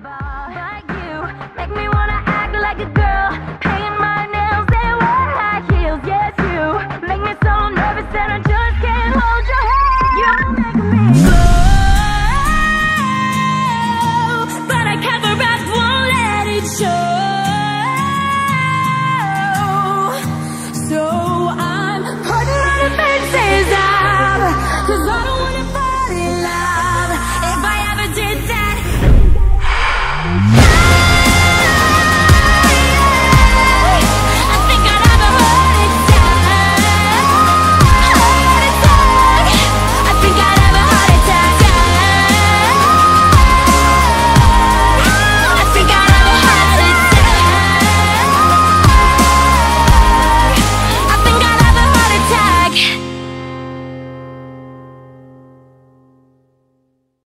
basketball.